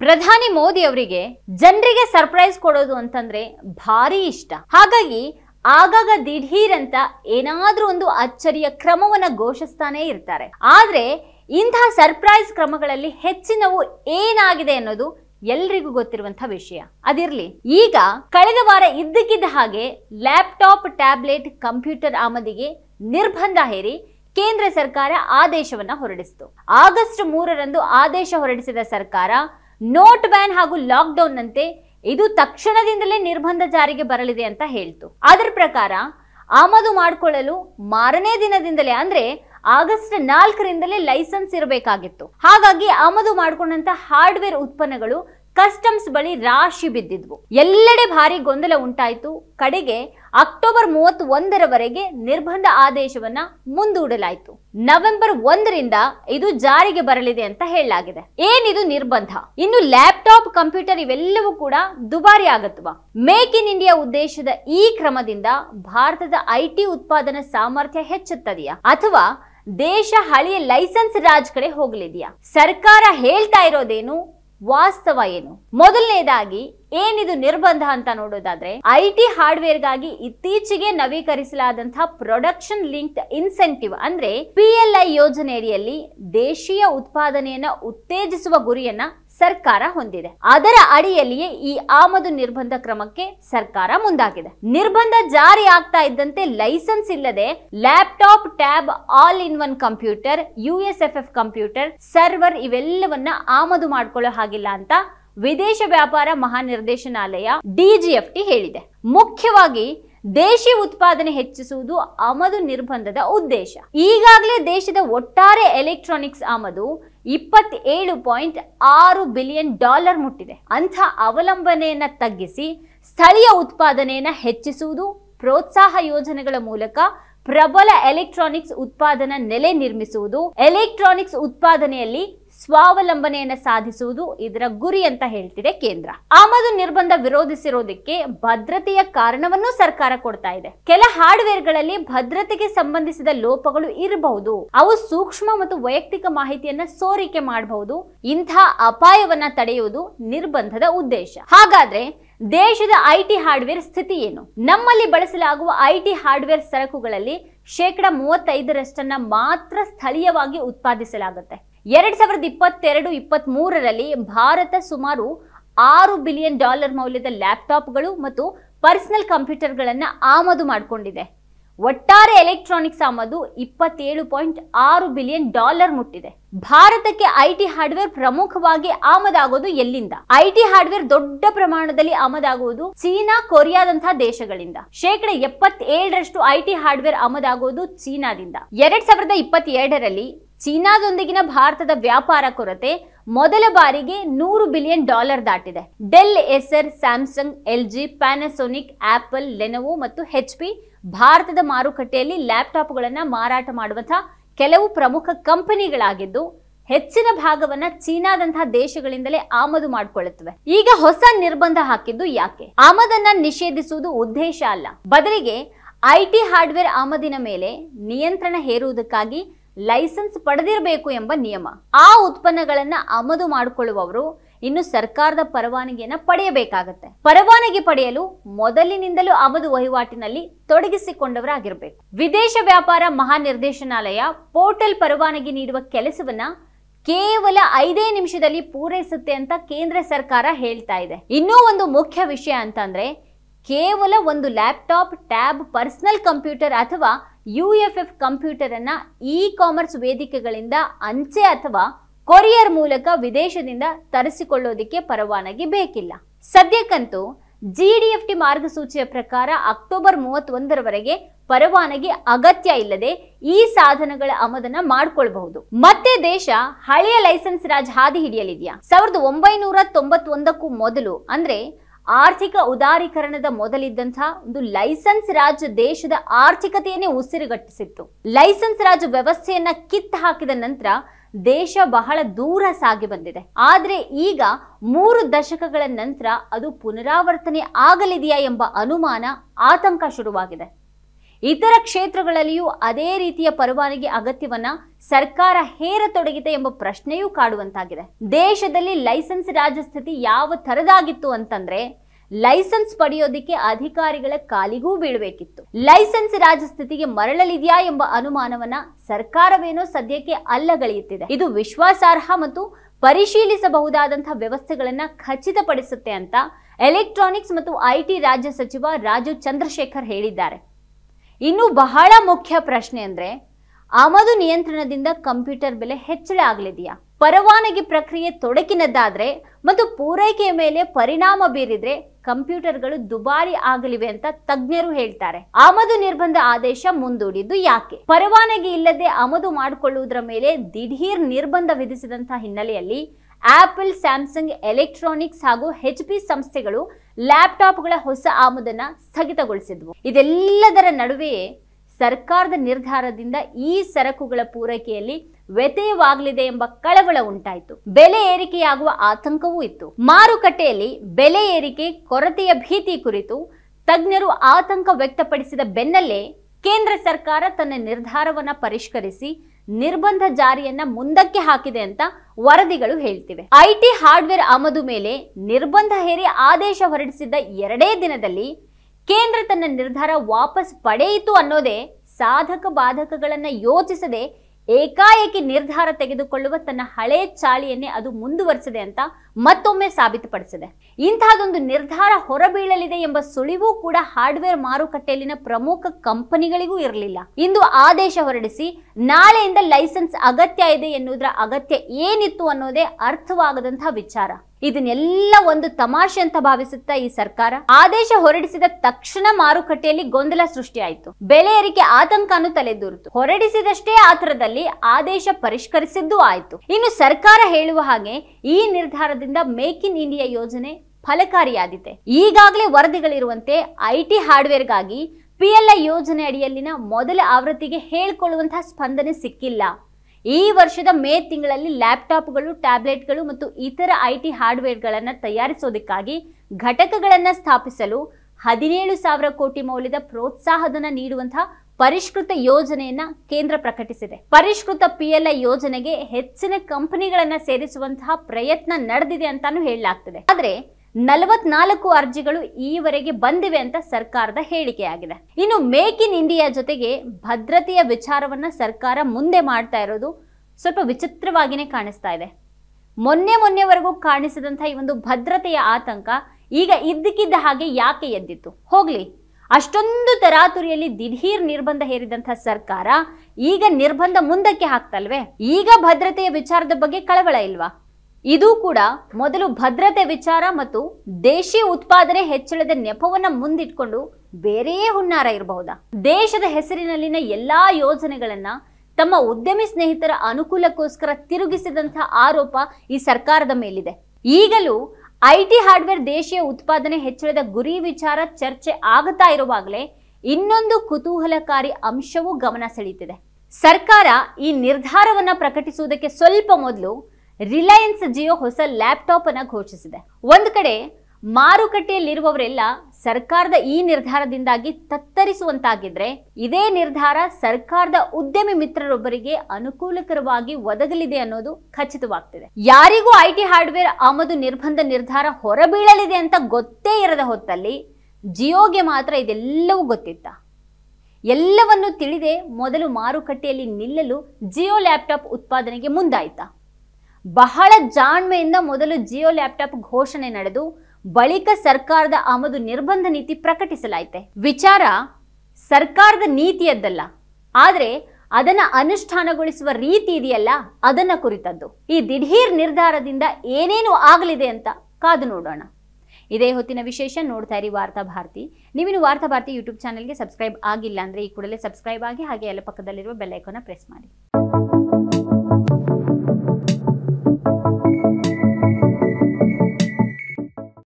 ಪ್ರಧಾನಿ ಮೋದಿ ಅವರಿಗೆ ಜನರಿಗೆ ಸರ್ಪ್ರೈಸ್ ಕೊಡೋದು ಅಂತಂದ್ರೆ ಭಾರಿ ಇಷ್ಟ. ಹಾಗಾಗಿ ಆಗಾಗ ದಿಢೀರ್ ಅಂತ ಏನಾದ್ರೂ ಒಂದು ಅಚ್ಚರಿಯ ಕ್ರಮವನ್ನ ಘೋಷಿಸ್ತಾನೆ ಇರ್ತಾರೆ. ಆದ್ರೆ ಇಂತಹ ಸರ್ಪ್ರೈಸ್ ಕ್ರಮಗಳಲ್ಲಿ ಹೆಚ್ಚಿನವು ಏನಾಗಿದೆ ಅನ್ನೋದು ಎಲ್ರಿಗೂ ಗೊತ್ತಿರುವಂತಹ ವಿಷಯ. ಅದಿರ್ಲಿ, ಈಗ ಕಳೆದ ವಾರ ಇದ್ದಕ್ಕಿದ್ದ ಹಾಗೆ ಲ್ಯಾಪ್ಟಾಪ್, ಟ್ಯಾಬ್ಲೆಟ್, ಕಂಪ್ಯೂಟರ್ ಆಮದಿಗೆ ನಿರ್ಬಂಧ ಹೇರಿ ಕೇಂದ್ರ ಸರ್ಕಾರ ಆದೇಶವನ್ನ ಹೊರಡಿಸಿತು. ಆಗಸ್ಟ್ ಮೂರರಂದು ಆದೇಶ ಹೊರಡಿಸಿದ ಸರ್ಕಾರ ನೋಟ್ ಬ್ಯಾನ್ ಹಾಗೂ ಲಾಕ್ಡೌನ್ ನಂತೆ ಇದು ತಕ್ಷಣದಿಂದಲೇ ನಿರ್ಬಂಧ ಜಾರಿಗೆ ಬರಲಿದೆ ಅಂತ ಹೇಳ್ತು. ಅದರ ಪ್ರಕಾರ ಆಮದು ಮಾಡಿಕೊಳ್ಳಲು ಮಾರನೇ ದಿನದಿಂದಲೇ ಅಂದ್ರೆ ಆಗಸ್ಟ್ ನಾಲ್ಕರಿಂದಲೇ ಲೈಸೆನ್ಸ್ ಇರಬೇಕಾಗಿತ್ತು. ಹಾಗಾಗಿ ಆಮದು ಮಾಡಿಕೊಂಡಂತ ಹಾರ್ಡ್ವೇರ್ ಉತ್ಪನ್ನಗಳು ಕಸ್ಟಮ್ಸ್ ಬಳಿ ರಾಶಿ ಬಿದ್ದಿದ್ವು. ಎಲ್ಲೆಡೆ ಭಾರಿ ಗೊಂದಲ ಉಂಟಾಯಿತು. ಕಡೆಗೆ ಅಕ್ಟೋಬರ್ ಮೂವತ್ತ್ ಒಂದರವರೆಗೆ ನಿರ್ಬಂಧ ಆದೇಶವನ್ನ ಮುಂದೂಡಲಾಯಿತು. ನವೆಂಬರ್ ಒಂದರಿಂದ ಇದು ಜಾರಿಗೆ ಬರಲಿದೆ ಅಂತ ಹೇಳಲಾಗಿದೆ. ಏನಿದು ನಿರ್ಬಂಧ? ಇನ್ನು ಲ್ಯಾಪ್ಟಾಪ್, ಕಂಪ್ಯೂಟರ್ ಇವೆಲ್ಲವೂ ಕೂಡ ದುಬಾರಿ ಆಗತ್ವ ಮೇಕ್ ಇನ್ ಇಂಡಿಯಾ ಉದ್ದೇಶದ ಈ ಕ್ರಮದಿಂದ ಭಾರತದ ಐಟಿ ಉತ್ಪಾದನಾ ಸಾಮರ್ಥ್ಯ ಹೆಚ್ಚುತ್ತದೆಯಾ? ಅಥವಾ ದೇಶ ಹಳೆಯ ಲೈಸೆನ್ಸ್ ರಾಜ್ ಕಡೆ ಹೋಗಲಿದೆಯಾ? ಸರ್ಕಾರ ಹೇಳ್ತಾ ಇರೋದೇನು? ವಾಸ್ತವ ಏನು? ಮೊದಲನೇದಾಗಿ ಏನಿದು ನಿರ್ಬಂಧ ಅಂತ ನೋಡೋದಾದ್ರೆ ಐ ಟಿ ಹಾರ್ಡ್ವೇರ್ಗಾಗಿ ಇತ್ತೀಚೆಗೆ ನವೀಕರಿಸಲಾದಂತಹ ಪ್ರೊಡಕ್ಷನ್ ಲಿಂಕ್ಡ್ ಇನ್ಸೆಂಟಿವ್ ಅಂದ್ರೆ ಪಿಎಲ್ಐ ಯೋಜನೆಯಡಿಯಲ್ಲಿ ದೇಶೀಯ ಉತ್ಪಾದನೆಯನ್ನ ಉತ್ತೇಜಿಸುವ ಗುರಿಯನ್ನ ಸರ್ಕಾರ ಹೊಂದಿದೆ. ಅದರ ಅಡಿಯಲ್ಲಿಯೇ ಈ ಆಮದು ನಿರ್ಬಂಧ ಕ್ರಮಕ್ಕೆ ಸರ್ಕಾರ ಮುಂದಾಗಿದೆ. ನಿರ್ಬಂಧ ಜಾರಿ ಆಗ್ತಾ ಇದ್ದಂತೆ ಲೈಸೆನ್ಸ್ ಇಲ್ಲದೆ laptop, tab all in one computer U S F F computer server ಇವೆಲ್ಲವನ್ನ ಆಮದು ಮಾಡ್ಕೊಳ್ಳೋ ಹಾಗಿಲ್ಲ ಅಂತ ವಿದೇಶ ವ್ಯಾಪಾರ ಮಹಾನಿರ್ದೇಶನಾಲಯ ಡಿಜಿಎಫ್ಟಿ ಹೇಳಿದೆ. ಮುಖ್ಯವಾಗಿ ದೇಶಿ ಉತ್ಪಾದನೆ ಹೆಚ್ಚಿಸುವುದು ಆಮದು ನಿರ್ಬಂಧದ ಉದ್ದೇಶ. ಈಗಾಗಲೇ ದೇಶದ ಒಟ್ಟಾರೆ ಎಲೆಕ್ಟ್ರಾನಿಕ್ಸ್ ಆಮದು ಇಪ್ಪತ್ತೇಳು ಪಾಯಿಂಟ್ ಆರು ಬಿಲಿಯನ್ ಡಾಲರ್ ಮುಟ್ಟಿದೆ. ಅಂಥ ಅವಲಂಬನೆಯನ್ನು ತಗ್ಗಿಸಿ ಸ್ಥಳೀಯ ಉತ್ಪಾದನೆಯನ್ನು ಹೆಚ್ಚಿಸುವುದು ಪ್ರೋತ್ಸಾಹ ಯೋಜನೆಗಳ ಮೂಲಕ ಪ್ರಬಲ ಎಲೆಕ್ಟ್ರಾನಿಕ್ಸ್ ಉತ್ಪಾದನಾ ನೆಲೆ ನಿರ್ಮಿಸುವುದು. ಎಲೆಕ್ಟ್ರಾನಿಕ್ಸ್ ಉತ್ಪಾದನೆಯಲ್ಲಿ ಸ್ವಾವಲಂಬನೆಯನ್ನ ಸಾಧಿಸುವುದು ಇದರ ಗುರಿ ಅಂತ ಹೇಳ್ತಿದೆ ಕೇಂದ್ರ. ಆಮದು ನಿರ್ಬಂಧ ವಿರೋಧಿಸಿರೋದಕ್ಕೆ ಭದ್ರತೆಯ ಕಾರಣವನ್ನು ಸರ್ಕಾರ ಕೊಡ್ತಾ ಇದೆ. ಕೆಲ ಹಾರ್ಡ್ವೇರ್ಗಳಲ್ಲಿ ಭದ್ರತೆಗೆ ಸಂಬಂಧಿಸಿದ ಲೋಪಗಳು ಇರಬಹುದು. ಅವು ಸೂಕ್ಷ್ಮ ಮತ್ತು ವೈಯಕ್ತಿಕ ಮಾಹಿತಿಯನ್ನ ಸೋರಿಕೆ ಮಾಡಬಹುದು. ಇಂಥ ಅಪಾಯವನ್ನ ತಡೆಯುವುದು ನಿರ್ಬಂಧದ ಉದ್ದೇಶ. ಹಾಗಾದ್ರೆ ದೇಶದ ಐಟಿ ಹಾರ್ಡ್ವೇರ್ ಸ್ಥಿತಿ ಏನು? ನಮ್ಮಲ್ಲಿ ಬಳಸಲಾಗುವ ಐಟಿ ಹಾರ್ಡ್ವೇರ್ ಸರಕುಗಳಲ್ಲಿ ಶೇಕಡ ಮೂವತ್ತೈದರಷ್ಟನ್ನ ಮಾತ್ರ ಸ್ಥಳೀಯವಾಗಿ ಉತ್ಪಾದಿಸಲಾಗುತ್ತೆ. ಎರಡ್ ಸಾವಿರದ ಇಪ್ಪತ್ತೆರಡು ಇಪ್ಪತ್ತ್ ಮೂರರಲ್ಲಿ ಭಾರತ ಸುಮಾರು ಆರು ಬಿಲಿಯನ್ ಡಾಲರ್ ಮೌಲ್ಯದ ಲ್ಯಾಪ್ಟಾಪ್ಗಳು ಮತ್ತು ಪರ್ಸನಲ್ ಕಂಪ್ಯೂಟರ್ಗಳನ್ನು ಆಮದು ಮಾಡಿಕೊಂಡಿದೆ. ಒಟ್ಟಾರೆ ಎಲೆಕ್ಟ್ರಾನಿಕ್ಸ್ ಆಮದು ಇಪ್ಪತ್ತೇಳು ಪಾಯಿಂಟ್ ಆರು ಬಿಲಿಯನ್ ಡಾಲರ್ ಮುಟ್ಟಿದೆ. ಭಾರತಕ್ಕೆ ಐಟಿ ಹಾರ್ಡ್ವೇರ್ ಪ್ರಮುಖವಾಗಿ ಆಮದಾಗೋದು ಎಲ್ಲಿಂದ? ಐಟಿ ಹಾರ್ಡ್ವೇರ್ ದೊಡ್ಡ ಪ್ರಮಾಣದಲ್ಲಿ ಆಮದಾಗುವುದು ಚೀನಾ ಕೊರಿಯಾದಂತಹ ದೇಶಗಳಿಂದ. ಶೇಕಡ ಎಪ್ಪತ್ತೇಳರಷ್ಟು ಐಟಿ ಹಾರ್ಡ್ವೇರ್ ಆಮದಾಗುವುದು ಚೀನಾದಿಂದ. ಎರಡ್ ಸಾವಿರದ ಇಪ್ಪತ್ತೆರಡರಲ್ಲಿ ಚೀನಾದೊಂದಿಗಿನ ಭಾರತದ ವ್ಯಾಪಾರ ಕೊರತೆ ಮೊದಲ ಬಾರಿಗೆ ನೂರು ಬಿಲಿಯನ್ ಡಾಲರ್ ದಾಟಿದೆ. Dell Acer Samsung L G Panasonic, Apple, Lenovo ಮತ್ತು ಹೆಚ್ ಪಿ ಭಾರತದ ಮಾರುಕಟ್ಟೆಯಲ್ಲಿ ಲ್ಯಾಪ್ಟಾಪ್ಗಳನ್ನ ಮಾರಾಟ ಮಾಡುವಂತಹ ಕೆಲವು ಪ್ರಮುಖ ಕಂಪನಿಗಳಾಗಿದ್ದು, ಹೆಚ್ಚಿನ ಭಾಗವನ್ನ ಚೀನಾದಂತಹ ದೇಶಗಳಿಂದಲೇ ಆಮದು ಮಾಡಿಕೊಳ್ಳುತ್ತವೆ. ಈಗ ಹೊಸ ನಿರ್ಬಂಧ ಹಾಕಿದ್ದು ಯಾಕೆ? ಆಮದನ್ನ ನಿಷೇಧಿಸುವುದು ಉದ್ದೇಶ ಅಲ್ಲ. ಬದಲಿಗೆ ಐಟಿ ಹಾರ್ಡ್ವೇರ್ ಆಮದಿನ ಮೇಲೆ ನಿಯಂತ್ರಣ ಹೇರುವುದಕ್ಕಾಗಿ ಲೈಸೆನ್ಸ್ ಪಡೆದಿರಬೇಕು ಎಂಬ ನಿಯಮ. ಆ ಉತ್ಪನ್ನಗಳನ್ನ ಆಮದು ಮಾಡಿಕೊಳ್ಳುವವರು ಇನ್ನು ಸರ್ಕಾರದ ಪರವಾನಗಿಯನ್ನ ಪಡೆಯಬೇಕಾಗತ್ತೆ. ಪರವಾನಗಿ ಪಡೆಯಲು ಮೊದಲಿನಿಂದಲೂ ಆಮದು ವಹಿವಾಟಿನಲ್ಲಿ ತೊಡಗಿಸಿಕೊಂಡವರಾಗಿರಬೇಕು. ವಿದೇಶ ವ್ಯಾಪಾರ ಮಹಾನಿರ್ದೇಶನಾಲಯ ಪೋರ್ಟಲ್ ಪರವಾನಗಿ ನೀಡುವ ಕೆಲಸವನ್ನ ಕೇವಲ ಐದೇ ನಿಮಿಷದಲ್ಲಿ ಪೂರೈಸುತ್ತೆ ಅಂತ ಕೇಂದ್ರ ಸರ್ಕಾರ ಹೇಳ್ತಾ ಇದೆ. ಇನ್ನೂ ಒಂದು ಮುಖ್ಯ ವಿಷಯ ಅಂತಂದ್ರೆ ಕೇವಲ ಒಂದು ಲ್ಯಾಪ್ಟಾಪ್, ಟ್ಯಾಬ್, ಪರ್ಸನಲ್ ಕಂಪ್ಯೂಟರ್ ಅಥವಾ ಯು ಎಫ್ ಎಫ್ ಕಂಪ್ಯೂಟರನ್ನು ಇ ಕಾಮರ್ಸ್ ವೇದಿಕೆಗಳಿಂದ ಅಂಚೆ ಅಥವಾ ಕೊರಿಯರ್ ಮೂಲಕ ವಿದೇಶದಿಂದ ತರಿಸಿಕೊಳ್ಳೋದಕ್ಕೆ ಪರವಾನಗಿ ಬೇಕಿಲ್ಲ. ಸದ್ಯಕ್ಕಂತೂ ಜಿ ಡಿ ಎಫ್ ಟಿ ಮಾರ್ಗಸೂಚಿಯ ಪ್ರಕಾರ ಅಕ್ಟೋಬರ್ ಮೂವತ್ತೊಂದರವರೆಗೆ ಪರವಾನಗಿ ಅಗತ್ಯ ಇಲ್ಲದೆ ಈ ಸಾಧನಗಳ ಆಮದನ್ನ ಮಾಡ್ಕೊಳ್ಬಹುದು. ಮತ್ತೆ ದೇಶ ಹಳೆಯ ಲೈಸೆನ್ಸ್ ರಾಜ್ ಹಾದಿ ಹಿಡಿಯಲಿದೆಯಾ? ಸಾವಿರದ ಒಂಬೈನೂರ ತೊಂಬತ್ತೊಂದಕ್ಕೂ ಮೊದಲು ಅಂದ್ರೆ ಆರ್ಥಿಕ ಉದಾರೀಕರಣದ ಮೊದಲಿದ್ದಂತಹ ಒಂದು ಲೈಸೆನ್ಸ್ ರಾಜ್ ದೇಶದ ಆರ್ಥಿಕತೆಯನ್ನೇ ಉಸಿರುಗಟ್ಟಿಸಿತ್ತು. ಲೈಸೆನ್ಸ್ ರಾಜ್ ವ್ಯವಸ್ಥೆಯನ್ನ ಕಿತ್ತು ಹಾಕಿದ ನಂತರ ದೇಶ ಬಹಳ ದೂರ ಸಾಗಿ ಬಂದಿದೆ. ಆದ್ರೆ ಈಗ ಮೂರು ದಶಕಗಳ ನಂತರ ಅದು ಪುನರಾವರ್ತನೆ ಆಗಲಿದೆಯಾ ಎಂಬ ಅನುಮಾನ, ಆತಂಕ ಶುರುವಾಗಿದೆ. ಇತರ ಕ್ಷೇತ್ರಗಳಲ್ಲಿಯೂ ಅದೇ ರೀತಿಯ ಪರವಾನಗಿ ಅಗತ್ಯವನ್ನ ಸರ್ಕಾರ ಹೇರತೊಡಗಿದೆ ಎಂಬ ಪ್ರಶ್ನೆಯೂ ಕಾಡುವಂತಾಗಿದೆ. ದೇಶದಲ್ಲಿ ಲೈಸೆನ್ಸ್ ರಾಜಸ್ಥಿತಿ ಯಾವ ತರದಾಗಿತ್ತು ಅಂತಂದ್ರೆ, ಲೈಸೆನ್ಸ್ ಪಡೆಯೋದಿಕ್ಕೆ ಅಧಿಕಾರಿಗಳ ಕಾಲಿಗೂ ಬೀಳಬೇಕಿತ್ತು. ಲೈಸೆನ್ಸ್ ರಾಜಸ್ಥಿತಿಗೆ ಮರಳಲಿದೆಯಾ ಎಂಬ ಅನುಮಾನವನ್ನ ಸರ್ಕಾರವೇನೋ ಸದ್ಯಕ್ಕೆ ಅಲ್ಲಗಳೆಯುತ್ತಿದೆ. ಇದು ವಿಶ್ವಾಸಾರ್ಹ ಮತ್ತು ಪರಿಶೀಲಿಸಬಹುದಾದಂತಹ ವ್ಯವಸ್ಥೆಗಳನ್ನ ಖಚಿತಪಡಿಸುತ್ತೆ ಅಂತ ಎಲೆಕ್ಟ್ರಾನಿಕ್ಸ್ ಮತ್ತು ಐಟಿ ರಾಜ್ಯ ಸಚಿವ ರಾಜು ಚಂದ್ರಶೇಖರ್ ಹೇಳಿದ್ದಾರೆ. ಇನ್ನು ಬಹಳ ಮುಖ್ಯ ಪ್ರಶ್ನೆ ಅಂದ್ರೆ, ಆಮದು ನಿಯಂತ್ರಣದಿಂದ ಕಂಪ್ಯೂಟರ್ ಬೆಲೆ ಹೆಚ್ಚಳ ಆಗಲಿದೆಯಾ? ಪರವಾನಗಿ ಪ್ರಕ್ರಿಯೆ ತೊಡಕಿನದ್ದಾದ್ರೆ ಮತ್ತು ಪೂರೈಕೆಯ ಮೇಲೆ ಪರಿಣಾಮ ಬೀರಿದ್ರೆ ಕಂಪ್ಯೂಟರ್ಗಳು ದುಬಾರಿ ಆಗಲಿವೆ ಅಂತ ತಜ್ಞರು ಹೇಳ್ತಾರೆ. ಆಮದು ನಿರ್ಬಂಧ ಆದೇಶ ಮುಂದೂಡಿದ್ದು ಯಾಕೆ? ಪರವಾನಗಿ ಇಲ್ಲದೆ ಆಮದು ಮಾಡಿಕೊಳ್ಳುವುದರ ಮೇಲೆ ದಿಢೀರ್ ನಿರ್ಬಂಧ ವಿಧಿಸಿದಂತಹ ಹಿನ್ನೆಲೆಯಲ್ಲಿ ಆಪಲ್, ಸ್ಯಾಮ್ಸಂಗ್, ಎಲೆಕ್ಟ್ರಾನಿಕ್ಸ್ ಹಾಗೂ ಹೆಚ್ ಪಿ ಸಂಸ್ಥೆಗಳು ಲ್ಯಾಪ್ಟಾಪ್ಗಳ ಹೊಸ ಆಮದನ್ನ ಸ್ಥಗಿತಗೊಳಿಸಿದ್ವು. ಇದೆಲ್ಲದರ ನಡುವೆಯೇ ಸರ್ಕಾರದ ನಿರ್ಧಾರದಿಂದ ಈ ಸರಕುಗಳ ಪೂರೈಕೆಯಲ್ಲಿ ವ್ಯತ್ಯಯವಾಗಲಿದೆ ಎಂಬ ಕಳವಳ ಉಂಟಾಯಿತು. ಬೆಲೆ ಏರಿಕೆಯಾಗುವ ಆತಂಕವೂ ಇತ್ತು. ಮಾರುಕಟ್ಟೆಯಲ್ಲಿ ಬೆಲೆ ಏರಿಕೆ, ಕೊರತೆಯ ಭೀತಿ ಕುರಿತು ತಜ್ಞರು ಆತಂಕ ವ್ಯಕ್ತಪಡಿಸಿದ ಬೆನ್ನಲ್ಲೇ ಕೇಂದ್ರ ಸರ್ಕಾರ ತನ್ನ ನಿರ್ಧಾರವನ್ನ ಪರಿಷ್ಕರಿಸಿ ನಿರ್ಬಂಧ ಜಾರಿಯನ್ನ ಮುಂದಕ್ಕೆ ಹಾಕಿದೆ ಅಂತ ವರದಿಗಳು ಹೇಳ್ತಿವೆ. ಐಟಿ ಹಾರ್ಡ್ವೇರ್ ಆಮದು ಮೇಲೆ ನಿರ್ಬಂಧ ಹೇರಿ ಆದೇಶ ಹೊರಡಿಸಿದ್ದ ಎರಡೇ ದಿನದಲ್ಲಿ ಕೇಂದ್ರ ತನ್ನ ನಿರ್ಧಾರ ವಾಪಸ್ ಪಡೆಯಿತು ಅನ್ನೋದೇ ಸಾಧಕ ಬಾಧಕಗಳನ್ನ ಯೋಚಿಸದೆ ಏಕಾಏಕಿ ನಿರ್ಧಾರ ತೆಗೆದುಕೊಳ್ಳುವ ತನ್ನ ಹಳೆ ಚಾಳಿಯನ್ನೇ ಅದು ಮುಂದುವರೆಸಿದೆ ಅಂತ ಮತ್ತೊಮ್ಮೆ ಸಾಬೀತುಪಡಿಸಿದೆ. ಇಂತಹದೊಂದು ನಿರ್ಧಾರ ಹೊರಬೀಳಲಿದೆ ಎಂಬ ಸುಳಿವು ಕೂಡ ಹಾರ್ಡ್ವೇರ್ ಮಾರುಕಟ್ಟೆಯಲ್ಲಿನ ಪ್ರಮುಖ ಕಂಪನಿಗಳಿಗೂ ಇರಲಿಲ್ಲ. ಇಂದು ಆದೇಶ ಹೊರಡಿಸಿ, ನಾಳೆಯಿಂದ ಲೈಸೆನ್ಸ್ ಅಗತ್ಯ ಇದೆ ಎನ್ನುವುದರ ಅಗತ್ಯ ಏನಿತ್ತು ಅನ್ನೋದೇ ಅರ್ಥವಾಗದಂತಹ ವಿಚಾರ. ಇದನ್ನೆಲ್ಲ ಒಂದು ತಮಾಷೆ ಅಂತ ಭಾವಿಸುತ್ತಾ ಈ ಸರ್ಕಾರ? ಆದೇಶ ಹೊರಡಿಸಿದ ತಕ್ಷಣ ಮಾರುಕಟ್ಟೆಯಲ್ಲಿ ಗೊಂದಲ ಸೃಷ್ಟಿಯಾಯಿತು. ಬೆಲೆ ಏರಿಕೆ ಆತಂಕನೂ ತಲೆದೂರಿತು. ಹೊರಡಿಸಿದಷ್ಟೇ ಆತರದಲ್ಲಿ ಆದೇಶ ಪರಿಷ್ಕರಿಸಿದ್ದು ಆಯಿತು. ಇನ್ನು ಸರ್ಕಾರ ಹೇಳುವ ಹಾಗೆ ಈ ನಿರ್ಧಾರದಿಂದ ಮೇಕ್ ಇನ್ ಇಂಡಿಯಾ ಯೋಜನೆ ಫಲಕಾರಿಯಾದಿತೆ ಈಗಾಗಲೇ ವರದಿಗಳಿರುವಂತೆ ಐಟಿ ಹಾರ್ಡ್ವೇರ್ಗಾಗಿ ಪಿಎಲ್ಐ ಯೋಜನೆ ಅಡಿಯಲ್ಲಿನ ಮೊದಲ ಆವೃತ್ತಿಗೆ ಹೇಳ್ಕೊಳ್ಳುವಂತಹ ಸ್ಪಂದನೆ ಸಿಕ್ಕಿಲ್ಲ. ಈ ವರ್ಷದ ಮೇ ತಿಂಗಳಲ್ಲಿ ಲ್ಯಾಪ್ಟಾಪ್ಗಳು, ಟ್ಯಾಬ್ಲೆಟ್ಗಳು ಮತ್ತು ಇತರ ಐಟಿ ಹಾರ್ಡ್ವೇರ್ಗಳನ್ನು ತಯಾರಿಸೋದಕ್ಕಾಗಿ ಘಟಕಗಳನ್ನು ಸ್ಥಾಪಿಸಲು ಹದಿನೇಳು ಸಾವಿರ ಕೋಟಿ ಮೌಲ್ಯದ ಪ್ರೋತ್ಸಾಹಧನ ನೀಡುವಂತಹ ಪರಿಷ್ಕೃತ ಯೋಜನೆಯನ್ನ ಕೇಂದ್ರ ಪ್ರಕಟಿಸಿದೆ. ಪರಿಷ್ಕೃತ ಪಿಎಲ್ಐ ಯೋಜನೆಗೆ ಹೆಚ್ಚಿನ ಕಂಪನಿಗಳನ್ನ ಸೇರಿಸುವಂತಹ ಪ್ರಯತ್ನ ನಡೆದಿದೆ ಅಂತಾನು ಹೇಳಲಾಗ್ತದೆ. ಆದ್ರೆ ನಲವತ್ನಾಲ್ಕು ಅರ್ಜಿಗಳು ಈವರೆಗೆ ಬಂದಿವೆ ಅಂತ ಸರ್ಕಾರದ ಹೇಳಿಕೆಯಾಗಿದೆ. ಇನ್ನು ಮೇಕ್ ಇನ್ ಇಂಡಿಯಾ ಜೊತೆಗೆ ಭದ್ರತೆಯ ವಿಚಾರವನ್ನ ಸರ್ಕಾರ ಮುಂದೆ ಮಾಡ್ತಾ ಇರೋದು ಸ್ವಲ್ಪ ವಿಚಿತ್ರವಾಗಿನೇ ಕಾಣಿಸ್ತಾ ಇದೆ. ಮೊನ್ನೆ ಮೊನ್ನೆವರೆಗೂ ಕಾಣಿಸಿದಂತಹ ಈ ಒಂದು ಭದ್ರತೆಯ ಆತಂಕ ಈಗ ಇದ್ದಕ್ಕಿದ್ದ ಹಾಗೆ ಯಾಕೆ ಎದ್ದಿತ್ತು? ಹೋಗ್ಲಿ. ಅಷ್ಟೊಂದು ತರಾತುರಿಯಲ್ಲಿ ದಿಢೀರ್ ನಿರ್ಬಂಧ ಹೇರಿದಂತಹ ಸರ್ಕಾರ ಈಗ ನಿರ್ಬಂಧ ಮುಂದಕ್ಕೆ ಹಾಕ್ತಲ್ವೇ? ಈಗ ಭದ್ರತೆಯ ವಿಚಾರದ ಬಗ್ಗೆ ಕಳವಳ ಇಲ್ವಾ? ಇದು ಕೂಡ ಮೊದಲು ಭದ್ರತೆ ವಿಚಾರ ಮತ್ತು ದೇಶಿ ಉತ್ಪಾದನೆ ಹೆಚ್ಚಳದ ನೆಪವನ್ನ ಮುಂದಿಟ್ಕೊಂಡು ಬೇರೆಯೇ ಹುನ್ನಾರ ಇರಬಹುದಾ? ದೇಶದ ಹೆಸರಿನಲ್ಲಿನ ಎಲ್ಲಾ ಯೋಜನೆಗಳನ್ನ ತಮ್ಮ ಉದ್ಯಮಿ ಸ್ನೇಹಿತರ ಅನುಕೂಲಕ್ಕೋಸ್ಕರ ತಿರುಗಿಸಿದಂತಹ ಆರೋಪ ಈ ಸರ್ಕಾರದ ಮೇಲಿದೆ. ಈಗಲೂ ಐಟಿ ಹಾರ್ಡ್ವೇರ್ ದೇಶೀಯ ಉತ್ಪಾದನೆ ಹೆಚ್ಚಳದ ಗುರಿ ವಿಚಾರ ಚರ್ಚೆ ಆಗುತ್ತಾ ಇರುವಾಗಲೇ ಇನ್ನೊಂದು ಕುತೂಹಲಕಾರಿ ಅಂಶವೂ ಗಮನ ಸೆಳೀತಿದೆ ಸರ್ಕಾರ ಈ ನಿರ್ಧಾರವನ್ನ ಪ್ರಕಟಿಸುವುದಕ್ಕೆ ಸ್ವಲ್ಪ ಮೊದಲು ರಿಲಯನ್ಸ್ ಜಿಯೋ ಹೊಸ ಲ್ಯಾಪ್ಟಾಪ್ ಅನ್ನ ಘೋಷಿಸಿದೆ. ಒಂದು ಕಡೆ ಮಾರುಕಟ್ಟೆಯಲ್ಲಿರುವವರೆಲ್ಲ ಸರ್ಕಾರದ ಈ ನಿರ್ಧಾರದಿಂದಾಗಿ ತತ್ತರಿಸುವಂತಾಗಿದ್ರೆ ಇದೇ ನಿರ್ಧಾರ ಸರ್ಕಾರದ ಉದ್ಯಮಿ ಮಿತ್ರರೊಬ್ಬರಿಗೆ ಅನುಕೂಲಕರವಾಗಿ ಒದಗಲಿದೆ ಅನ್ನೋದು ಖಚಿತವಾಗ್ತಿದೆ. ಯಾರಿಗೂ ಐಟಿ ಹಾರ್ಡ್ವೇರ್ ಆಮದು ನಿರ್ಬಂಧ ನಿರ್ಧಾರ ಹೊರಬೀಳಲಿದೆ ಅಂತ ಗೊತ್ತೇ ಇರದ ಹೊತ್ತಲ್ಲಿ ಜಿಯೋಗೆ ಮಾತ್ರ ಇದೆಲ್ಲವೂ ಗೊತ್ತಿತ್ತ. ಎಲ್ಲವನ್ನು ತಿಳಿದೇ ಮೊದಲು ಮಾರುಕಟ್ಟೆಯಲ್ಲಿ ನಿಲ್ಲಲು ಜಿಯೋ ಲ್ಯಾಪ್ಟಾಪ್ ಉತ್ಪಾದನೆಗೆ ಮುಂದಾಯ್ತಾ. ಬಹಳ ಜಾಣ್ಮೆಯಿಂದ ಮೊದಲು ಜಿಯೋ ಲ್ಯಾಪ್ಟಾಪ್ ಘೋಷಣೆ ನಡೆದು ಬಳಿಕ ಸರ್ಕಾರದ ಆಮದು ನಿರ್ಬಂಧ ನೀತಿ ಪ್ರಕಟಿಸಲಾಯಿತೆ. ವಿಚಾರ ಸರ್ಕಾರದ ನೀತಿಯದ್ದಲ್ಲ. ಆದರೆ ಅದನ್ನ ಅನುಷ್ಠಾನಗೊಳಿಸುವ ರೀತಿ ಇದೆಯಲ್ಲ, ಅದನ್ನ ಕುರಿತದ್ದು. ಈ ದಿಢೀರ್ ನಿರ್ಧಾರದಿಂದ ಏನೇನು ಆಗಲಿದೆ ಅಂತ ಕಾದು ನೋಡೋಣ. ಇದೇ ಹೊತ್ತಿನ ವಿಶೇಷ ನೋಡ್ತಾ ಇರಿ ವಾರ್ತಾ ಭಾರತಿ. ನೀವಿನ್ನು ವಾರ್ತಾ ಭಾರತಿ ಯೂಟ್ಯೂಬ್ ಚಾನಲ್ಗೆ ಸಬ್ಸ್ಕ್ರೈಬ್ ಆಗಿಲ್ಲ ಅಂದ್ರೆ ಈ ಕೂಡಲೇ ಸಬ್ಸ್ಕ್ರೈಬ್ ಆಗಿ ಹಾಗೆ ಎಲ್ಲ ಪಕ್ಕದಲ್ಲಿರುವ ಬೆಲ್ಲೈಕೋನ ಪ್ರೆಸ್ ಮಾಡಿ.